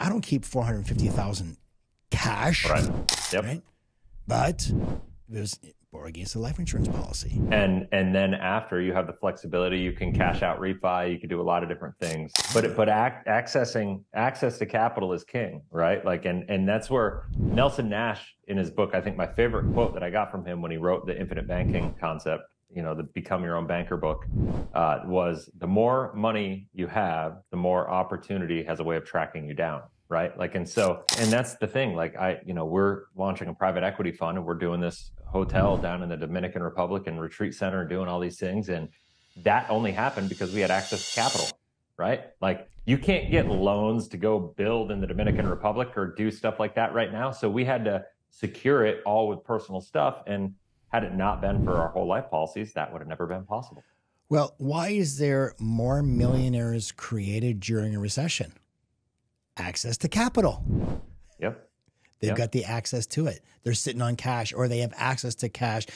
I don't keep 450,000 cash. Right. Yep. Right. But was borrowed against a life insurance policy. And and then after you have the flexibility, you can cash out refi, you can do a lot of different things. But but ac- accessing access to capital is king, right? Like and and that's where Nelson Nash in his book, I think my favorite quote that I got from him when he wrote the infinite banking concept, you know, the become your own banker book, uh, was the more money you have, the more opportunity has a way of tracking you down right? Like and so and that's the thing like i you know we're launching a private equity fund and we're doing this hotel down in the dominican republic and retreat center and doing all these things. And that only happened because we had access to capital right? Like you can't get loans to go build in the dominican republic or do stuff like that right now. So we had to secure it all with personal stuff. And had it not been for our whole life policies that would have never been possible Well, why is there more millionaires created during a recession? Access to capital. yep They've Yep. got the access to it. They're sitting on cash or they have access to cash